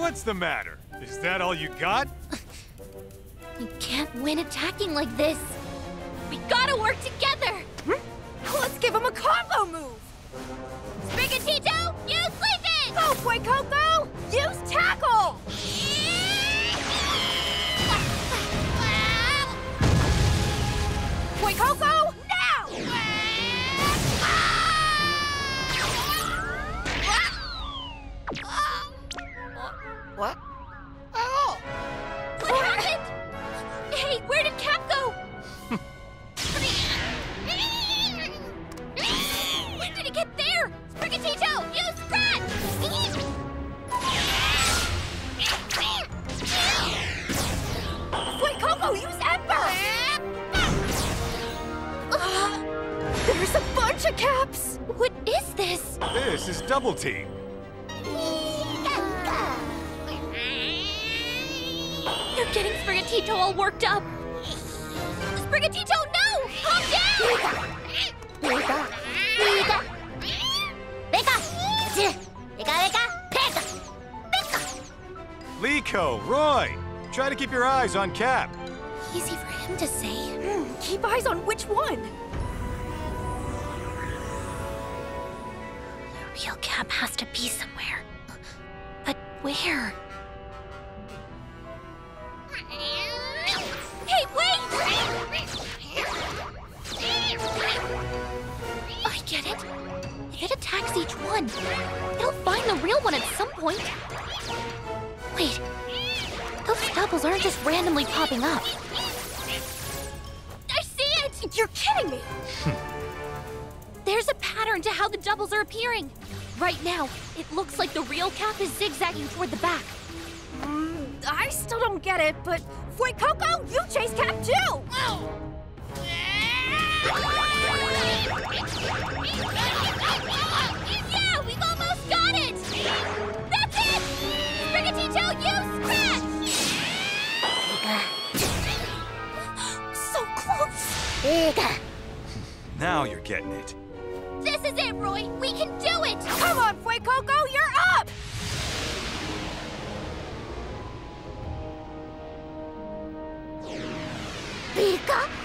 What's the matter? Is that all you got? you can't win attacking like this. We gotta work together. Let's give him a combo move! Sprigatito, use sleeping! Go, oh, Fuecoco! Use What? Oh! What happened? Hey, where did Cap go? when did it get there? Sprigatito, use scratch! Fuecoco, use Ember! Uh, there's a bunch of caps! What is this? This is Double Team. Getting Sprigatito all worked up. Sprigatito, no! Calm down! Pika, Pika, Pika, Pika, Pika, Pika. Liko, Roy, try to keep your eyes on Cap. Easy for him to say. Hmm, keep eyes on which one? The real Cap has to be somewhere. But where? It attacks each one, it'll find the real one at some point. Wait, those doubles aren't just randomly popping up. I see it! You're kidding me! There's a pattern to how the doubles are appearing. Right now, it looks like the real cap is zigzagging toward the back. Mm, I still don't get it, but Wait, Coco, you chase Cap too! Yeah, You scratch! So close! Now you're getting it. This is it, Roy! We can do it! Come on, Fuecoco, you're up! Pika,